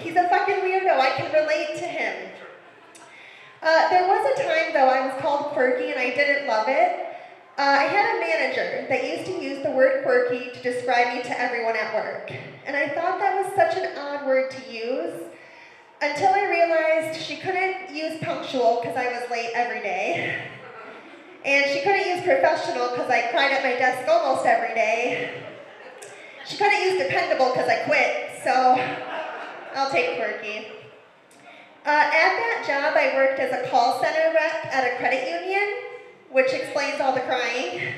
He's a fucking weirdo. I can relate to him. Uh, there was a time, though, I was called quirky and I didn't love it. Uh, I had a manager that used to use the word quirky to describe me to everyone at work. And I thought that was such an odd word to use until I realized she couldn't use punctual because I was late every day. And she couldn't use professional because I cried at my desk almost every day. She couldn't use dependable because I quit, so I'll take quirky. Uh, at that job, I worked as a call center rep at a credit union, which explains all the crying.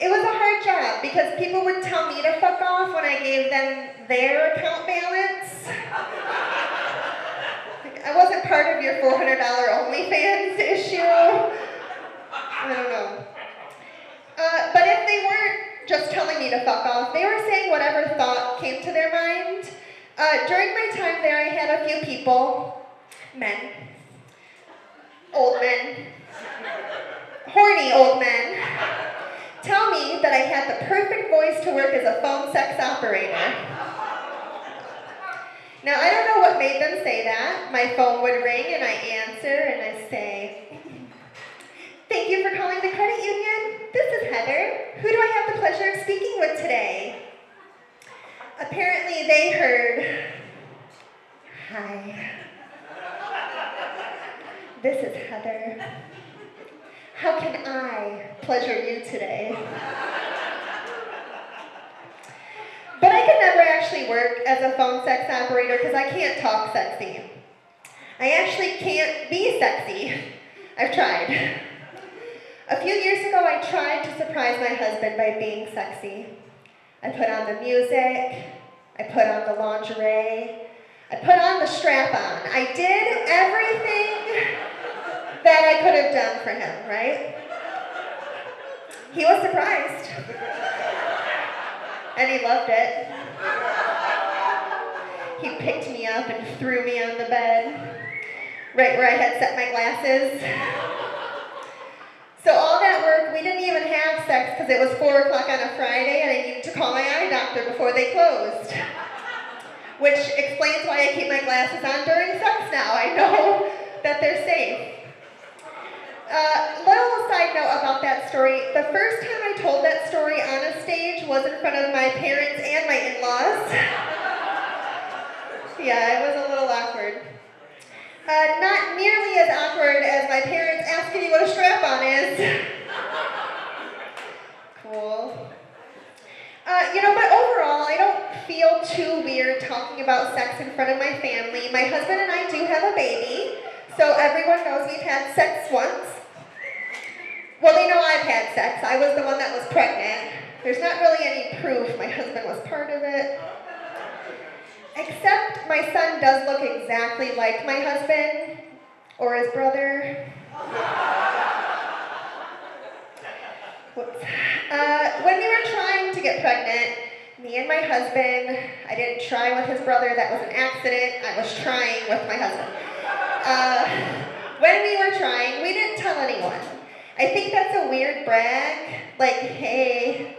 It was a hard job because people would tell me to fuck off when I gave them their account balance. I wasn't part of your $400 OnlyFans issue. I don't know. Uh, but if they weren't just telling me to fuck off, they were saying whatever thought came to their mind. Uh, during my time there, I had a few people, men, old men, horny old men, tell me that I had the perfect voice to work as a phone sex operator. Now, I don't know what made them say that. My phone would ring and I answer and I say, Thank you for calling the credit union. This is Heather. Who do I have the pleasure of speaking with today? Apparently, they heard, Hi. This is Heather. How can I pleasure you today? But I could never actually work as a phone sex operator because I can't talk sexy. I actually can't be sexy. I've tried. A few years ago, I tried to surprise my husband by being sexy. I put on the music, I put on the lingerie, I put on the strap on. I did everything that I could have done for him, right? He was surprised. And he loved it. He picked me up and threw me on the bed, right where I had set my glasses. So all that work, we didn't even have sex because it was 4 o'clock on a Friday and I needed to call my eye doctor before they closed. Which explains why I keep my glasses on during sex now. I know that they're safe. Uh, little side note about that story. The first time I told that story on a stage was in front of my parents and my in-laws. yeah, it was a little awkward. Uh, not nearly as awkward as my parents asking you what a strap-on is. cool. Uh, you know, but overall, I don't feel too weird talking about sex in front of my family. My husband and I do have a baby, so everyone knows we've had sex once. Well, they know I've had sex. I was the one that was pregnant. There's not really any proof my husband was part of it. Except my son does look exactly like my husband or his brother. Uh, when we were trying to get pregnant, me and my husband, I didn't try with his brother, that was an accident. I was trying with my husband. Uh, when we were trying, we didn't tell anyone. I think that's a weird brag. Like, hey,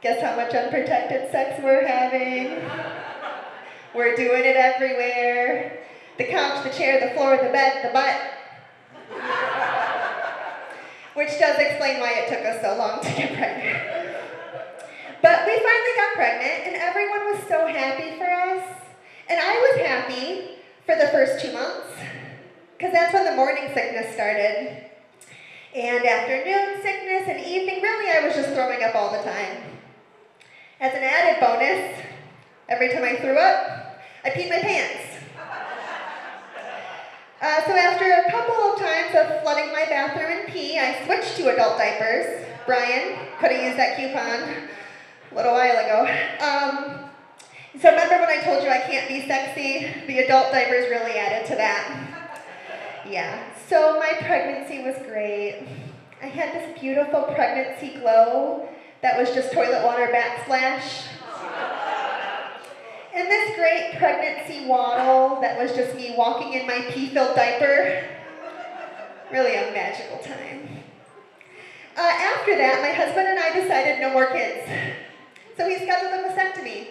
guess how much unprotected sex we're having? We're doing it everywhere. The couch, the chair, the floor, the bed, the butt. Which does explain why it took us so long to get pregnant. But we finally got pregnant, and everyone was so happy for us. And I was happy for the first two months, because that's when the morning sickness started. And afternoon sickness and evening, really, I was just throwing up all the time. As an added bonus, every time I threw up, I peed my pants. Uh, so after a couple of times of flooding my bathroom in pee, I switched to adult diapers. Brian could have used that coupon a little while ago. Um, so remember when I told you I can't be sexy? The adult diapers really added to that. Yeah, so my pregnancy was great. I had this beautiful pregnancy glow that was just toilet water backsplash. And this great pregnancy waddle that was just me walking in my pee-filled diaper. Really a magical time. Uh, after that, my husband and I decided no more kids. So he scheduled a vasectomy.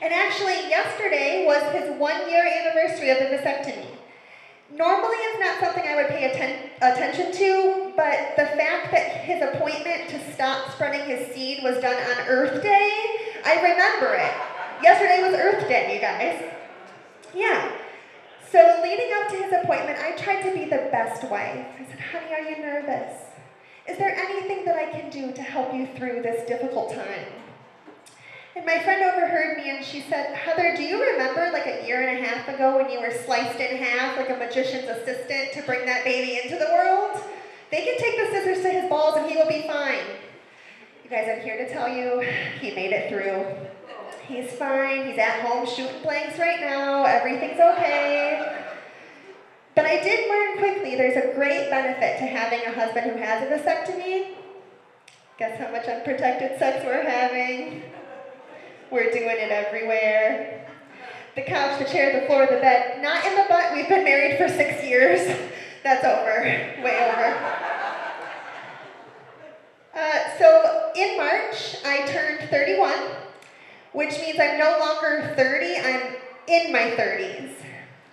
And actually, yesterday was his one-year anniversary of the vasectomy. Normally, it's not something I would pay atten attention to, but the fact that his appointment to stop spreading his seed was done on Earth Day, I remember it. Yesterday was Earth Day, you guys. Yeah. So leading up to his appointment, I tried to be the best wife. I said, honey, are you nervous? Is there anything that I can do to help you through this difficult time? And my friend overheard me and she said, Heather, do you remember like a year and a half ago when you were sliced in half like a magician's assistant to bring that baby into the world? They can take the scissors to his balls and he will be fine. You guys, I'm here to tell you, he made it through. He's fine. He's at home shooting blanks right now. Everything's okay. But I did learn quickly there's a great benefit to having a husband who has a vasectomy. Guess how much unprotected sex we're having? We're doing it everywhere. The couch, the chair, the floor, the bed. Not in the butt. We've been married for six years. That's over. Way over. Uh, so in March, I turned 31, which means I'm no longer 30, I'm in my 30s.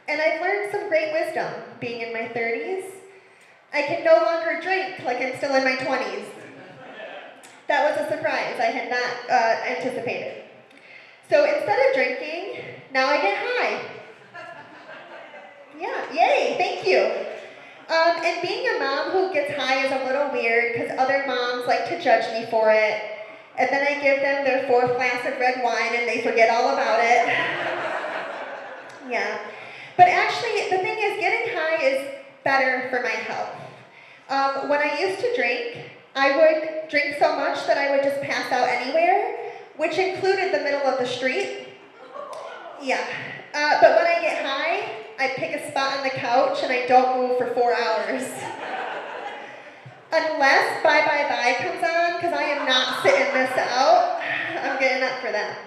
And I've learned some great wisdom being in my 30s. I can no longer drink like I'm still in my 20s. That was a surprise I had not uh, anticipated. So instead of drinking, now I get high. Yeah, yay, thank you. Um, and being a mom who gets high is a little weird because other moms like to judge me for it. And then I give them their fourth glass of red wine and they forget all about it. yeah. But actually, the thing is, getting high is better for my health. Um, when I used to drink, I would drink so much that I would just pass out anywhere, which included the middle of the street. Yeah. Uh, but when I get high, I pick a spot on the couch and I don't move for four hours. Unless Bye Bye Bye comes on, because I am not sitting this out. I'm getting up for that.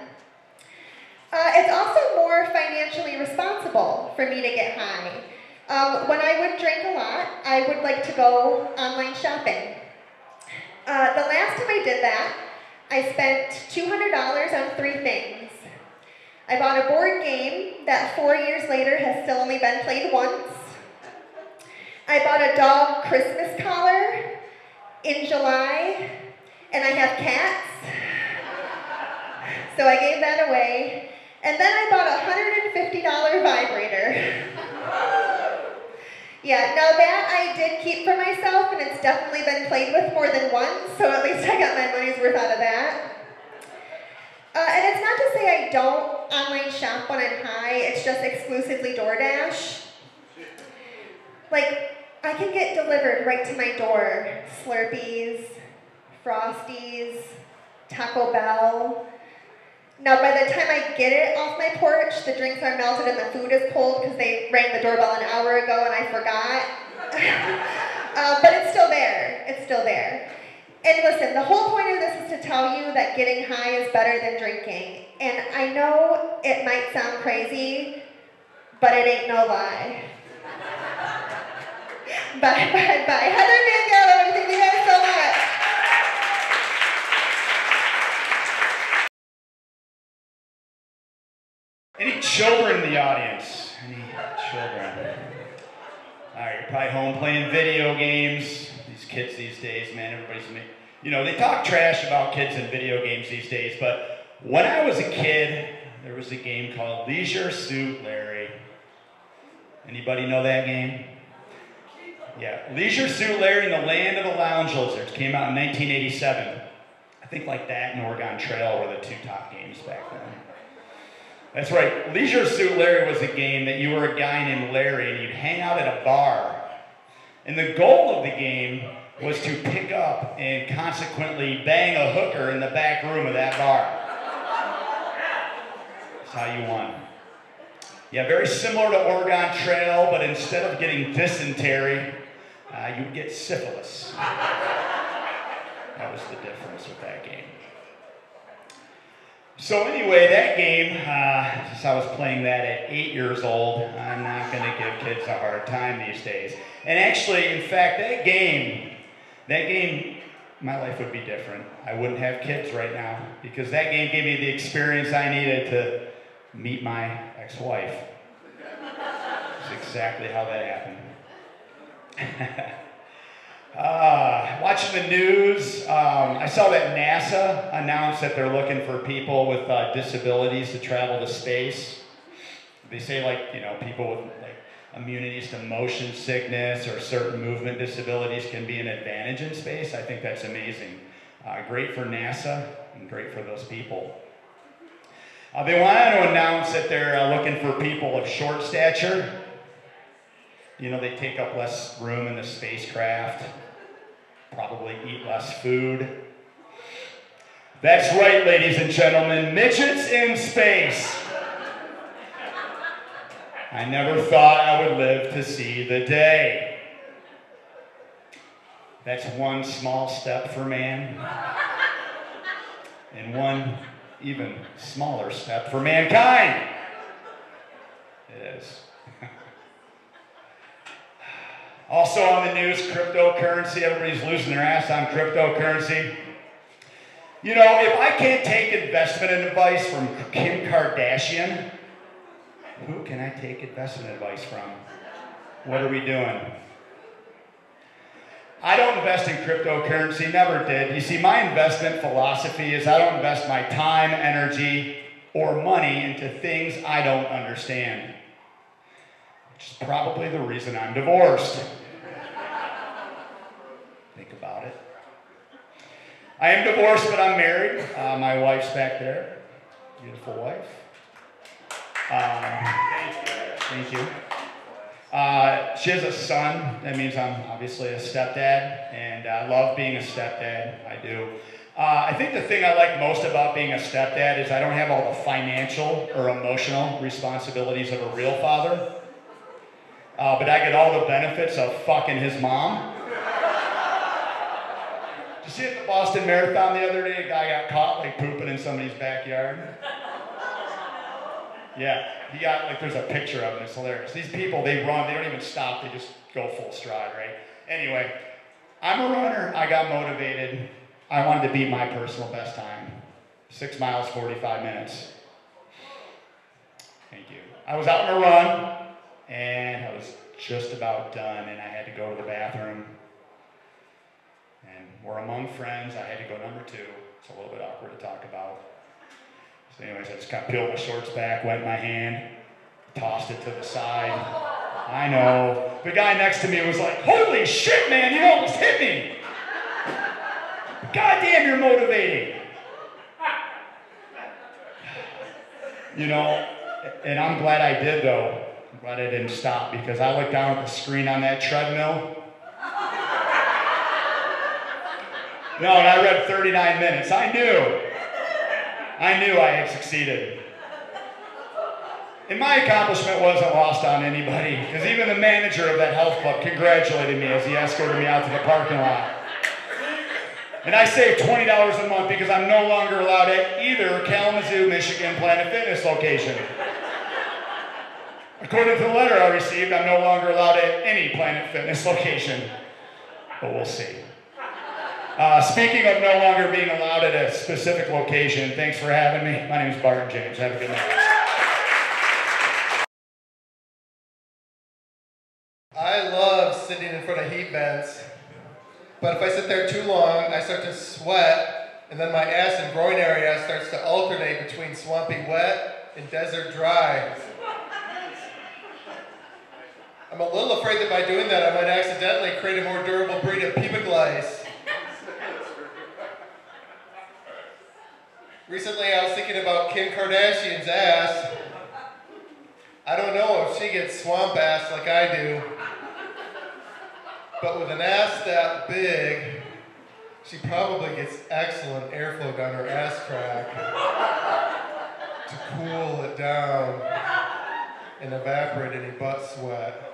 Uh, it's also more financially responsible for me to get high. Um, when I would drink a lot, I would like to go online shopping. Uh, the last time I did that, I spent $200 on three things. I bought a board game that four years later has still only been played once. I bought a dog Christmas collar in July, and I have cats, so I gave that away. And then I bought a $150 vibrator. Yeah, now that I did keep for myself, and it's definitely been played with more than once, so at least I got my money's worth out of that. Uh, and it's not to say I don't online shop when I'm high, it's just exclusively DoorDash. Like, I can get delivered right to my door Slurpees, Frosties, Taco Bell. Now, by the time I get it off my porch, the drinks are melted and the food is cold because they rang the doorbell an hour ago and I forgot. uh, but it's still there. It's still there. And listen, the whole point of this is to tell you that getting high is better than drinking. And I know it might sound crazy, but it ain't no lie. bye, bye, bye. Heather Mangello, thank you guys so much. Any children in the audience? Any children? All right, you're probably home playing video games. These kids these days, man, everybody's, you know, they talk trash about kids in video games these days, but when I was a kid, there was a game called Leisure Suit Larry. Anybody know that game? Yeah, Leisure Suit Larry and the Land of the Lounge Lizards came out in 1987. I think like that and Oregon Trail were the two top games back then. That's right. Leisure Suit Larry was a game that you were a guy named Larry and you'd hang out at a bar And the goal of the game was to pick up and consequently bang a hooker in the back room of that bar. That's how you won. Yeah, very similar to Oregon Trail, but instead of getting dysentery, uh, you would get syphilis. That was the difference with that game. So anyway, that game, uh, since I was playing that at eight years old, I'm not going to give kids a hard time these days. And actually, in fact, that game, that game, my life would be different. I wouldn't have kids right now because that game gave me the experience I needed to meet my ex-wife. That's exactly how that happened. Uh, watching the news, um, I saw that NASA announced that they're looking for people with uh, disabilities to travel to space. They say, like, you know, people with like immunities to motion sickness or certain movement disabilities can be an advantage in space. I think that's amazing. Uh, great for NASA and great for those people. Uh, they wanted to announce that they're uh, looking for people of short stature. You know, they take up less room in the spacecraft probably eat less food. That's right, ladies and gentlemen, midgets in space. I never thought I would live to see the day. That's one small step for man, and one even smaller step for mankind. It is. Also on the news, cryptocurrency. Everybody's losing their ass on cryptocurrency. You know, if I can't take investment advice from Kim Kardashian, who can I take investment advice from? What are we doing? I don't invest in cryptocurrency, never did. You see, my investment philosophy is I don't invest my time, energy, or money into things I don't understand which is probably the reason I'm divorced. Think about it. I am divorced, but I'm married. Uh, my wife's back there. Beautiful wife. Um, thank you. Uh, she has a son. That means I'm obviously a stepdad, and I love being a stepdad. I do. Uh, I think the thing I like most about being a stepdad is I don't have all the financial or emotional responsibilities of a real father. Uh, but I get all the benefits of fucking his mom. At the Boston Marathon the other day, a guy got caught like pooping in somebody's backyard? Yeah, he got like there's a picture of him. It's hilarious. These people, they run. They don't even stop. They just go full stride, right? Anyway, I'm a runner. I got motivated. I wanted to beat my personal best time. Six miles, 45 minutes. Thank you. I was out on a run and I was just about done, and I had to go to the bathroom. We're among friends. I had to go number two. It's a little bit awkward to talk about. So, anyways, I just kind of peeled my shorts back, wet my hand, tossed it to the side. I know. The guy next to me was like, Holy shit, man, you almost hit me. God damn, you're motivating. You know, and I'm glad I did though but I didn't stop because I looked down at the screen on that treadmill. No, and I read 39 minutes. I knew. I knew I had succeeded. And my accomplishment wasn't lost on anybody because even the manager of that health club congratulated me as he escorted me out to the parking lot. And I saved $20 a month because I'm no longer allowed at either Kalamazoo, Michigan Planet Fitness location. According to the letter I received, I'm no longer allowed at any Planet Fitness location, but we'll see. Uh, speaking of no longer being allowed at a specific location, thanks for having me. My name is Barton James. Have a good night. I love sitting in front of heat vents, but if I sit there too long, I start to sweat, and then my ass and groin area starts to alternate between swampy wet and desert dry. I'm a little afraid that by doing that, I might accidentally create a more durable breed of pubic lice. Recently, I was thinking about Kim Kardashian's ass. I don't know if she gets swamp ass like I do. But with an ass that big, she probably gets excellent airflow down her ass crack to cool it down and evaporate any butt sweat.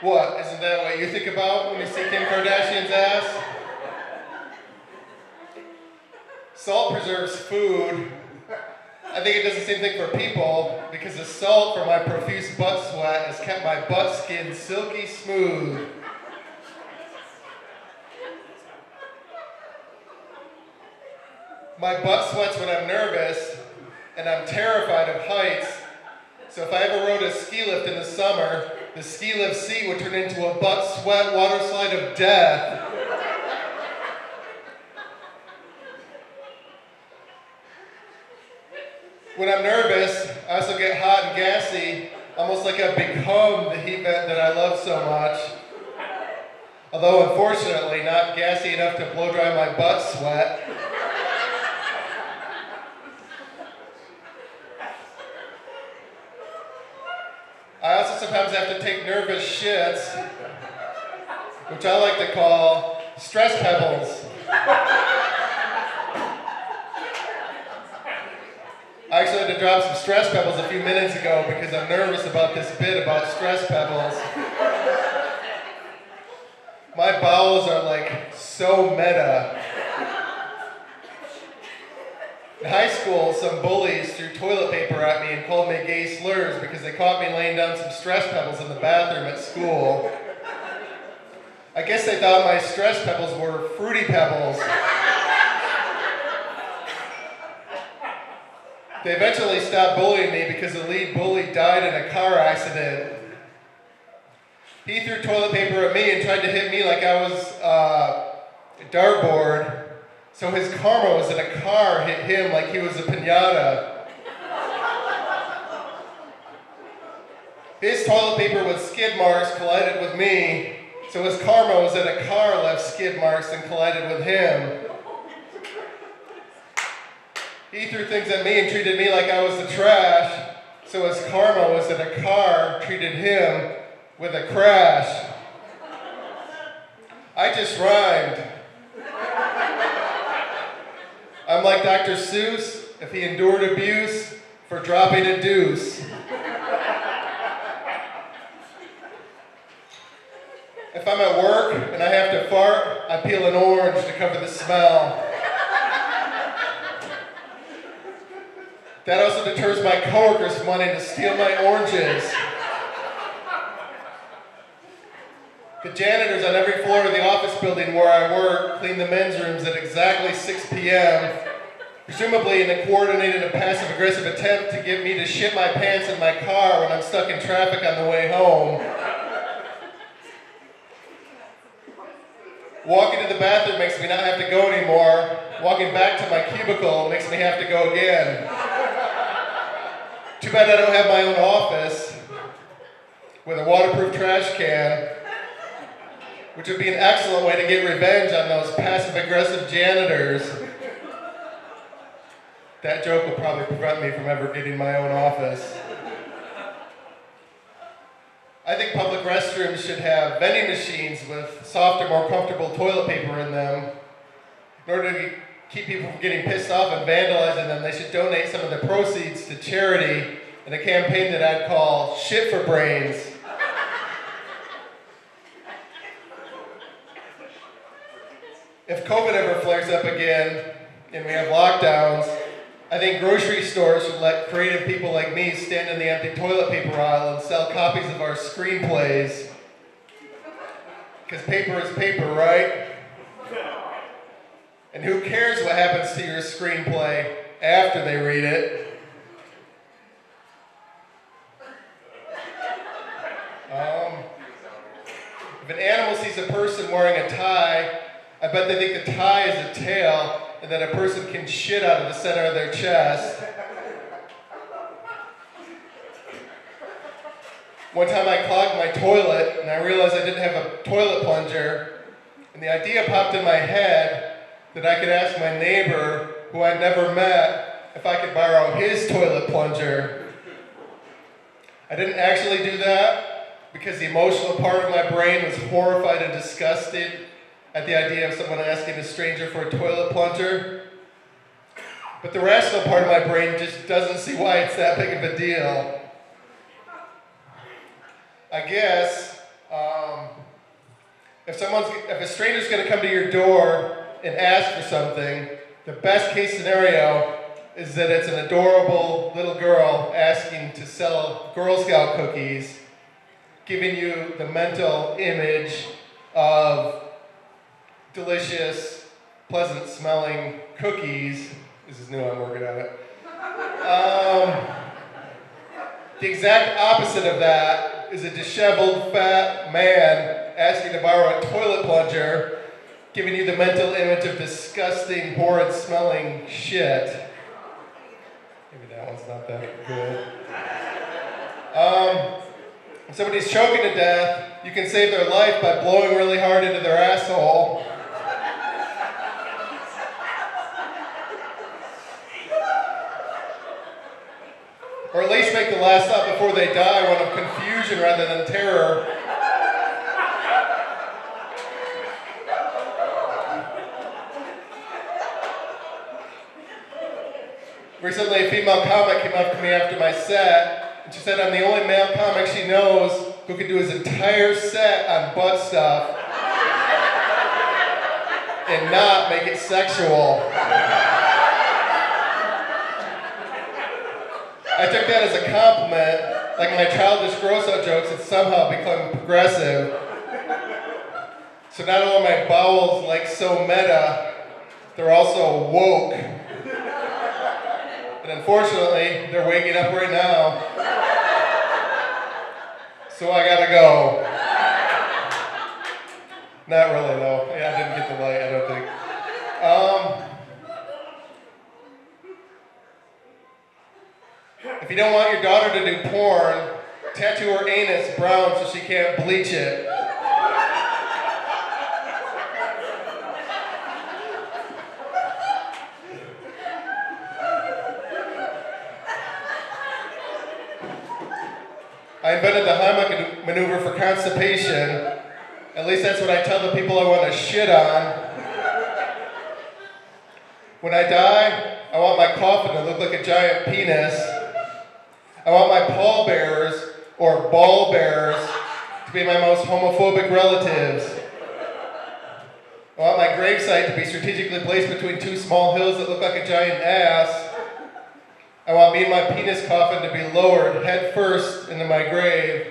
What? Isn't that what you think about when you see Kim Kardashian's ass? Salt preserves food. I think it does the same thing for people because the salt from my profuse butt sweat has kept my butt skin silky smooth. My butt sweats when I'm nervous and I'm terrified of heights. So if I ever rode a ski lift in the summer, the ski lift seat would turn into a butt sweat water slide of death. When I'm nervous, I also get hot and gassy, almost like I've become the heat vent that I love so much. Although, unfortunately, not gassy enough to blow dry my butt sweat. I also sometimes have to take nervous shits, which I like to call stress pebbles. I actually had to drop some stress pebbles a few minutes ago because I'm nervous about this bit about stress pebbles. My bowels are like so meta. In high school, some bullies threw toilet paper at me and called me gay slurs because they caught me laying down some stress pebbles in the bathroom at school. I guess they thought my stress pebbles were fruity pebbles. They eventually stopped bullying me because the lead bully died in a car accident. He threw toilet paper at me and tried to hit me like I was uh, a dartboard. So his karma was that a car hit him like he was a pinata. His toilet paper with skid marks collided with me, so his karma was that a car left skid marks and collided with him. He threw things at me and treated me like I was the trash, so his karma was that a car treated him with a crash. I just rhymed. I'm like Dr. Seuss if he endured abuse for dropping a deuce. If I'm at work and I have to fart, I peel an orange to cover the smell. That also deters my coworkers from wanting to steal my oranges. The janitors on every floor of the office building where I work clean the men's rooms at exactly 6 p.m., presumably in a coordinated and passive aggressive attempt to get me to shit my pants in my car when I'm stuck in traffic on the way home. Walking to the bathroom makes me not have to go anymore. Walking back to my cubicle makes me have to go again. Too bad I don't have my own office with a waterproof trash can, which would be an excellent way to get revenge on those passive aggressive janitors. That joke will probably prevent me from ever getting my own office. I think public restrooms should have vending machines with softer, more comfortable toilet paper in them. In order to keep people from getting pissed off and vandalizing them, they should donate some of the proceeds to charity in a campaign that I'd call Shit for Brains. if COVID ever flares up again and we have lockdowns, I think grocery stores should let creative people like me stand in the empty toilet paper aisle and sell copies of our screenplays. Because paper is paper, right? And who cares what happens to your screenplay after they read it? Um, if an animal sees a person wearing a tie, I bet they think the tie is a tail and that a person can shit out of the center of their chest. One time I clogged my toilet and I realized I didn't have a toilet plunger, and the idea popped in my head that I could ask my neighbor, who I'd never met, if I could borrow his toilet plunger. I didn't actually do that, because the emotional part of my brain was horrified and disgusted at the idea of someone asking a stranger for a toilet plunger. But the rational part of my brain just doesn't see why it's that big of a deal. I guess um, if someone's if a stranger's going to come to your door and ask for something, the best case scenario is that it's an adorable little girl asking to sell Girl Scout cookies, giving you the mental image of delicious, pleasant smelling cookies. This is new, I'm working on it. Um, the exact opposite of that is a disheveled, fat man asking to borrow a toilet plunger, giving you the mental image of disgusting, horrid smelling shit. Maybe that one's not that good. Um, if somebody's choking to death, you can save their life by blowing really hard into their asshole. Or at least make the last stop before they die one of confusion rather than terror. Recently, a female comic came up to me after my set, and she said I'm the only male comic she knows who could do his entire set on butt stuff and not make it sexual. I took that as a compliment, like my childish gross out jokes had somehow become progressive. So not only my bowels like so meta, they're also woke. And unfortunately, they're waking up right now. So I gotta go. Not really though. Yeah, I didn't get the light, I don't think. Um, if you don't want your daughter to do porn, tattoo her anus brown so she can't bleach it. The Heimlich maneuver for constipation. At least that's what I tell the people I want to shit on. When I die, I want my coffin to look like a giant penis. I want my pallbearers, or ball bearers, to be my most homophobic relatives. I want my gravesite to be strategically placed between two small hills that look like a giant ass. I want me and my penis coffin to be lowered head first into my grave.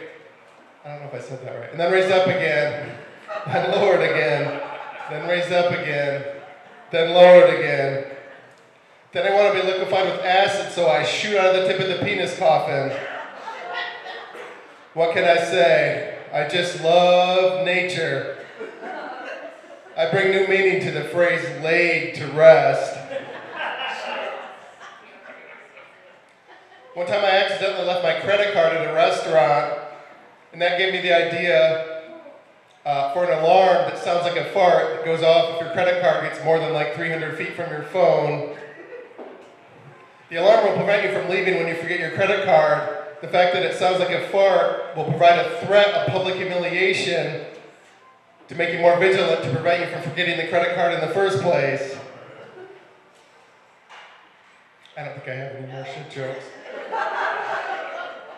I don't know if I said that right. And then raised up again. Then lowered again. Then raised up again. Then lowered again. Then I want to be liquefied with acid, so I shoot out of the tip of the penis coffin. What can I say? I just love nature. I bring new meaning to the phrase laid to rest. One time I accidentally left my credit card at a restaurant, and that gave me the idea uh, for an alarm that sounds like a fart that goes off if your credit card gets more than like 300 feet from your phone. The alarm will prevent you from leaving when you forget your credit card. The fact that it sounds like a fart will provide a threat of public humiliation to make you more vigilant to prevent you from forgetting the credit card in the first place. I don't think I have any more shit jokes.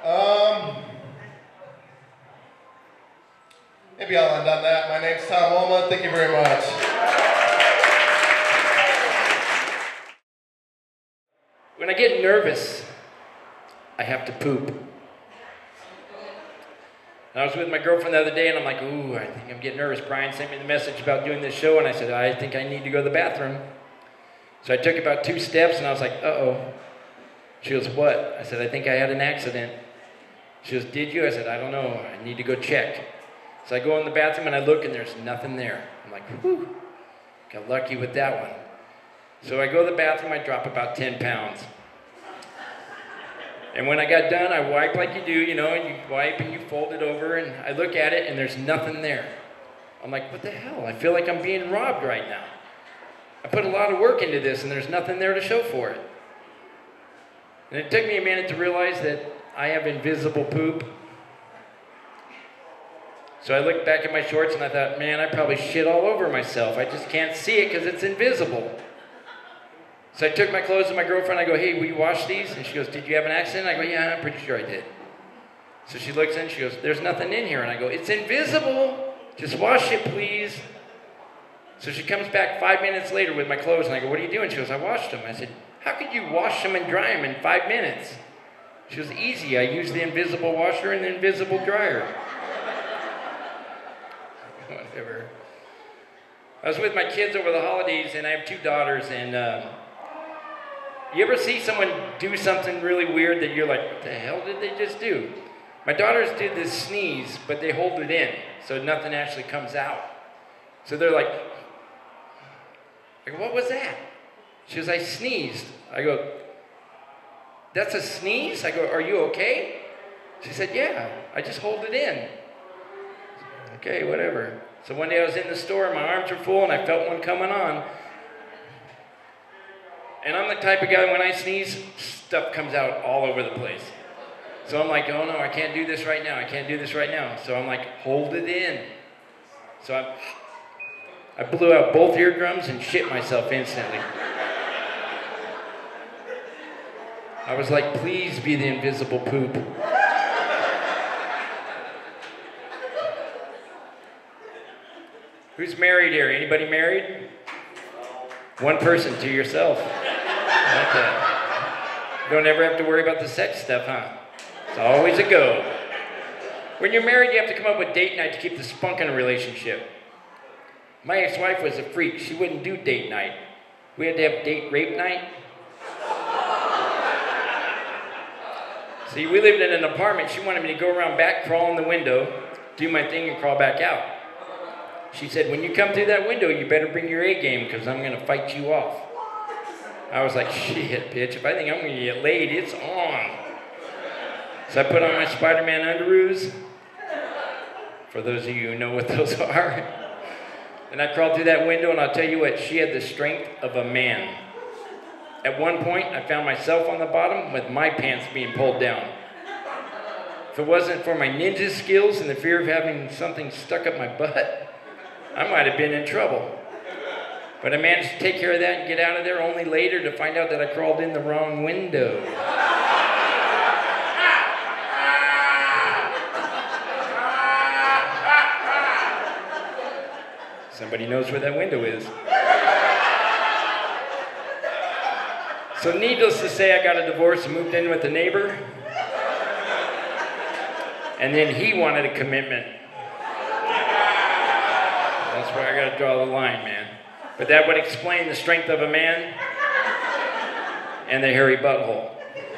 Um, maybe I'll end on that. My name's Tom Wilma. Thank you very much. When I get nervous, I have to poop. And I was with my girlfriend the other day, and I'm like, ooh, I think I'm getting nervous. Brian sent me the message about doing this show, and I said, I think I need to go to the bathroom. So I took about two steps, and I was like, uh oh. She goes, what? I said, I think I had an accident. She goes, did you? I said, I don't know. I need to go check. So I go in the bathroom, and I look, and there's nothing there. I'm like, whew, got lucky with that one. So I go to the bathroom, I drop about 10 pounds. And when I got done, I wipe like you do, you know, and you wipe and you fold it over, and I look at it, and there's nothing there. I'm like, what the hell? I feel like I'm being robbed right now. I put a lot of work into this, and there's nothing there to show for it. And it took me a minute to realize that I have invisible poop. So I looked back at my shorts and I thought, man, I probably shit all over myself. I just can't see it because it's invisible. So I took my clothes to my girlfriend. I go, hey, will you wash these? And she goes, did you have an accident? I go, yeah, I'm pretty sure I did. So she looks in, she goes, there's nothing in here. And I go, it's invisible. Just wash it, please. So she comes back five minutes later with my clothes, and I go, what are you doing? She goes, I washed them. I said, how could you wash them and dry them in five minutes? She goes, easy. I use the invisible washer and the invisible dryer. Whatever. I was with my kids over the holidays, and I have two daughters, and uh, you ever see someone do something really weird that you're like, what the hell did they just do? My daughters did this sneeze, but they hold it in, so nothing actually comes out. So they're like, what was that? She goes, I sneezed. I go, that's a sneeze? I go, are you okay? She said, yeah, I just hold it in. Okay, whatever. So one day I was in the store, my arms were full, and I felt one coming on. And I'm the type of guy when I sneeze, stuff comes out all over the place. So I'm like, oh no, I can't do this right now. I can't do this right now. So I'm like, hold it in. So I, I blew out both eardrums and shit myself instantly. I was like, please be the invisible poop. Who's married here? Anybody married? One person to yourself. Don't ever have to worry about the sex stuff, huh? It's always a go. When you're married, you have to come up with date night to keep the spunk in a relationship. My ex-wife was a freak. She wouldn't do date night. We had to have date rape night. See, we lived in an apartment. She wanted me to go around back, crawl in the window, do my thing, and crawl back out. She said, when you come through that window, you better bring your A game because I'm going to fight you off. I was like, shit, bitch, if I think I'm going to get laid, it's on. So I put on my Spider Man underoos. For those of you who know what those are. And I crawled through that window, and I'll tell you what, she had the strength of a man. At one point, I found myself on the bottom with my pants being pulled down. If it wasn't for my ninja skills and the fear of having something stuck up my butt, I might have been in trouble. But I managed to take care of that and get out of there only later to find out that I crawled in the wrong window. Somebody knows where that window is. So, needless to say, I got a divorce and moved in with a neighbor. And then he wanted a commitment. That's where I got to draw the line, man. But that would explain the strength of a man and the hairy butthole.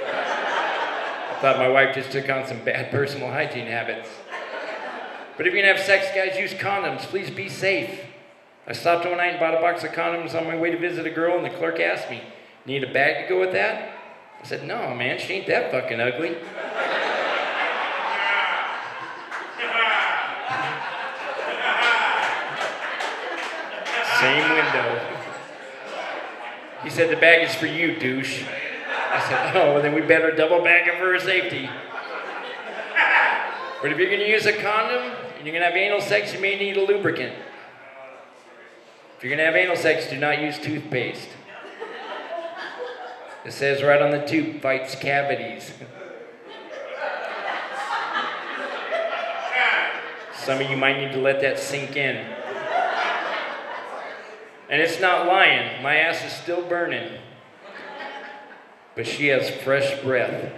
I thought my wife just took on some bad personal hygiene habits. But if you're gonna have sex, guys, use condoms. Please be safe. I stopped one night and bought a box of condoms on my way to visit a girl, and the clerk asked me, Need a bag to go with that? I said, No, man, she ain't that fucking ugly. Same window. He said, The bag is for you, douche. I said, Oh, well, then we better double bag it for her safety. But if you're going to use a condom and you're going to have anal sex, you may need a lubricant. If you're going to have anal sex, do not use toothpaste. It says right on the tube, fights cavities. Some of you might need to let that sink in. And it's not lying. My ass is still burning. But she has fresh breath.